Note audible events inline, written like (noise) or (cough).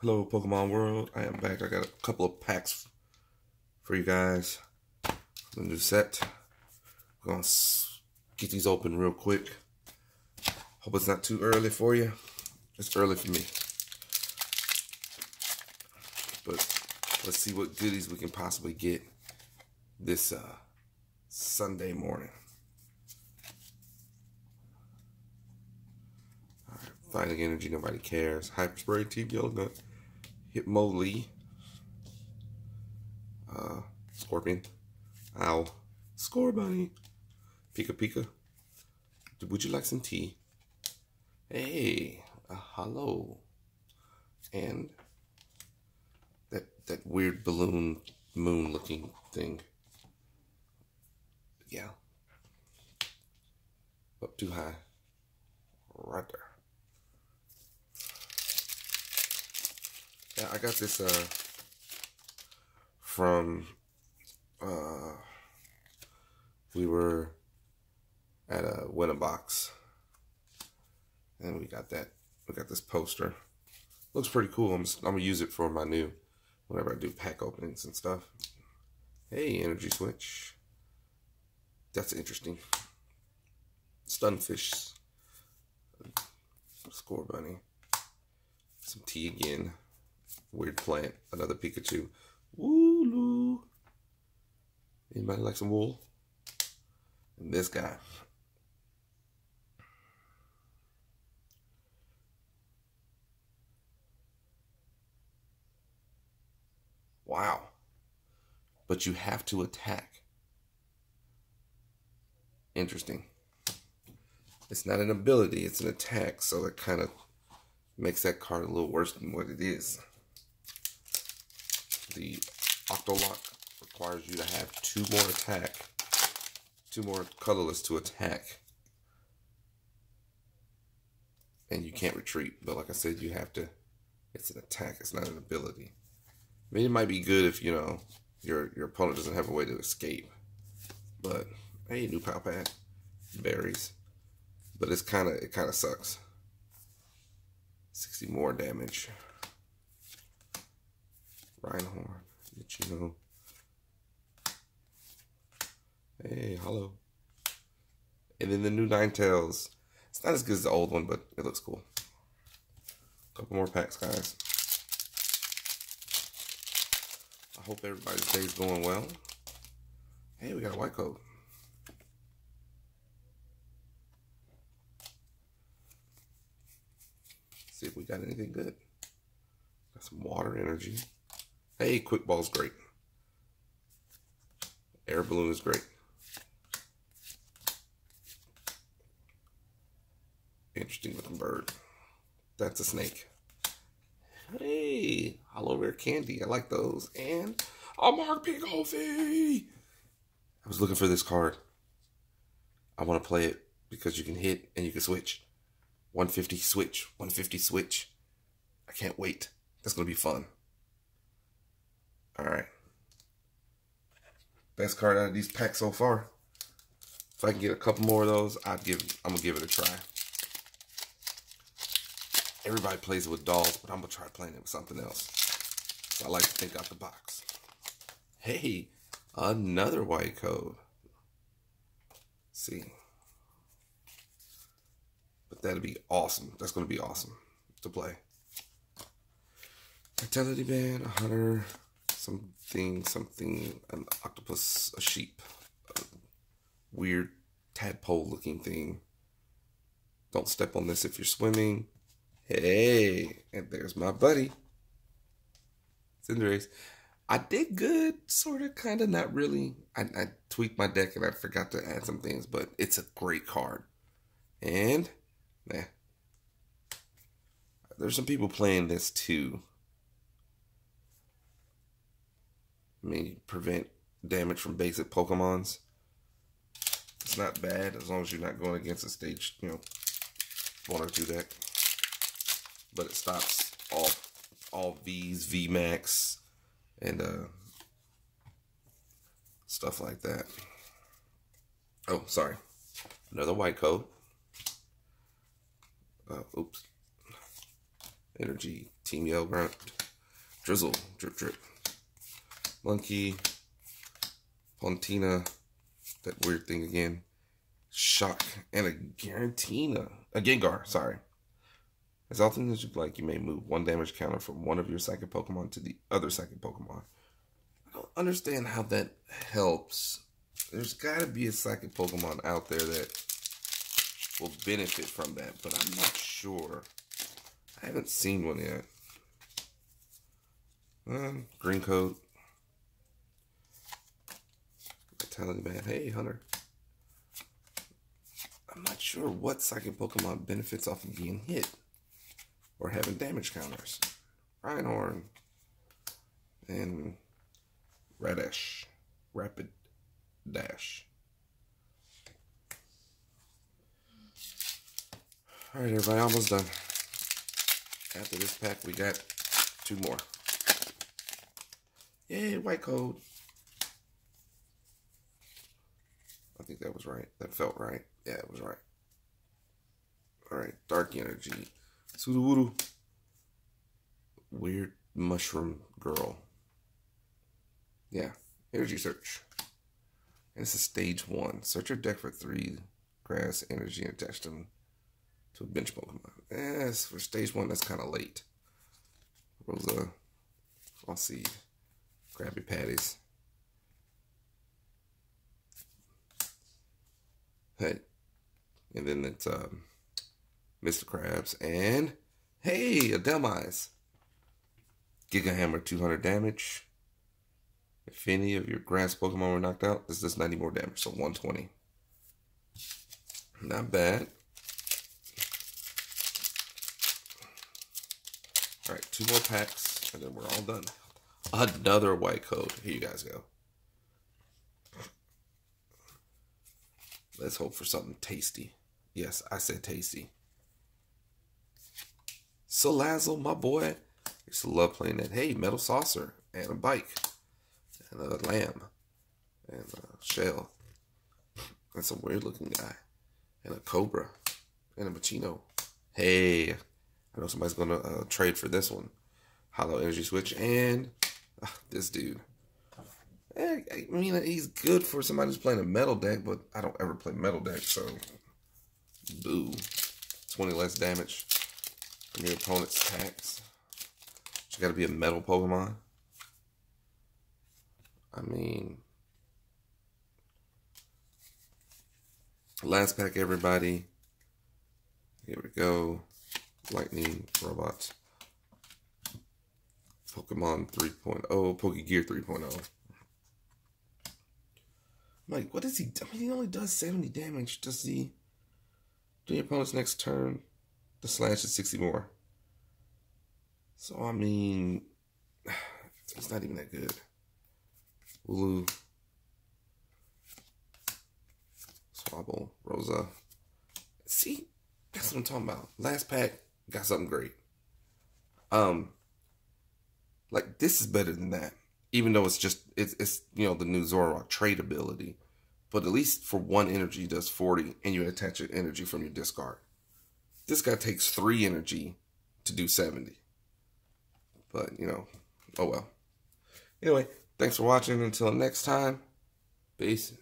Hello, Pokemon World. I am back. I got a couple of packs for you guys. The new set. We're going to get these open real quick. Hope it's not too early for you. It's early for me. But let's see what goodies we can possibly get this uh, Sunday morning. Finding Energy, nobody cares. Hyper Spray, Team Yell Grunt. Hitmonlee, uh, Scorpion, Owl, Scorbunny, Pika Pika. Would you like some tea? Hey, uh, hello. And that that weird balloon moon looking thing. Yeah. Up too high. Right there. Yeah, I got this uh from uh we were at a Winnabox and we got that we got this poster. Looks pretty cool. I'm I'm gonna use it for my new whenever I do pack openings and stuff. Hey, energy switch. That's interesting. Stunfisk score bunny Some tea again. Weird plant. Another Pikachu. Wooloo. Anybody like some wool? And this guy. Wow. But you have to attack. Interesting. It's not an ability, it's an attack, so it kind of makes that card a little worse than what it is. The Octolock requires you to have two more attack, two more colorless to attack. And you can't retreat, but like I said, you have to, it's an attack, it's not an ability. I mean, it might be good if, you know, your your opponent doesn't have a way to escape. But, hey, new pal pad, berries. But it's kind of, it kind of sucks. 60 more damage. Reinhardt, Ichino. Hey, hello. And then the new Ninetales. It's not as good as the old one, but it looks cool. A Couple more packs, guys. I hope everybody's day's going well. Hey, we got a white coat. See if we got anything good. Got some water energy. Hey, quick ball's great. Air balloon is great. Interesting looking bird. That's a snake. Hey, hollow rare candy. I like those. And a Mark Pigolfi. I was looking for this card. I want to play it because you can hit and you can switch. 150 switch, 150 switch. I can't wait. That's going to be fun. All right. Best card out of these packs so far. If I can get a couple more of those, I'd give I'm to give it a try. Everybody plays it with dolls, but I'm to try playing it with something else. So I like to think out the box. Hey, another white code. Let's see. But that'd be awesome. That's to be awesome to play. Vitality Band, a hunter, something, something, an octopus, a sheep, a weird tadpole looking thing. Don't step on this if you're swimming. Hey, and there's my buddy. Cinderace. I did good, sort of, kind of, not really. I, I tweaked my deck and I forgot to add some things, but it's a great card. And Nah. There's some people playing this too. I mean, prevent damage from basic Pokemons. It's not bad as long as you're not going against a stage, you know, one or two deck. But it stops all all V's, VMAX, and uh, stuff like that. Oh, sorry. Another white code uh, oops, energy Team Yell Grunt, Drizzile, Drip Drip, Monkey, Pontina, that weird thing again, Shock, and a Garantina, a Gengar, sorry. As often as you'd like, you may move one damage counter from one of your psychic Pokemon to the other psychic Pokemon. I don't understand how that helps. There's got to be a psychic Pokemon out there that will benefit from that, but I'm not sure. I haven't seen one yet. Um, green coat. Vitality band. Hey, Hunter. I'm not sure what psychic Pokemon benefits off of being hit or having damage counters. Rhyhorn and Radish. Rapid Dash. Alright, everybody, almost done. After this pack, we got two more. Yay, white code. I think that was right. That felt right. Yeah, it was right. Alright, dark energy. Sudowoodo. Weird mushroom girl. Yeah, energy search. And this is stage one. Search your deck for three grass energy and attach them to a bench Pokemon. Yes, for stage one, that's kind of late. Rosa, Frosty, Krabby Patties. Hey, and then it's um, Mr. Krabs, and hey, a Dhelmise. Giga Hammer, 200 damage. If any of your grass Pokemon were knocked out, this does 90 more damage, so 120. Not bad. All right, two more packs, and then we're all done. Another white code. Here you guys go. Let's hope for something tasty. Yes, I said tasty. Salazzle, my boy. I used to love playing that. Hey, Metal Saucer and a bike and a lamb and a shell. That's a weird looking guy. And a cobra and a machino. Hey, I know somebody's going to uh, trade for this one. Hollow Energy Switch and uh, this dude. Eh, I mean, he's good for somebody who's playing a metal deck, but I don't ever play metal deck, so boo. 20 less damage from your opponent's attacks. You gotta be a metal Pokemon. I mean, last pack, everybody. Here we go. Lightning robots. Pokemon 3.0, Pokegear 3.0. Like, what does he do? I mean, he only does 70 damage. Does he, do your opponent's next turn, the slash is 60 more. So, I mean, (sighs) it's not even that good. Wooloo. Swabble, Rosa. See, that's what I'm talking about. Last pack, got something great. Um, like this is better than that. Even though it's just it's it's you know the new Zoroark trade ability, but at least for one energy does forty, and you attach an energy from your discard. This guy takes three energy to do seventy. But you know, oh well. Anyway, thanks for watching. Until next time, peace.